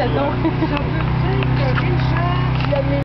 cidadão.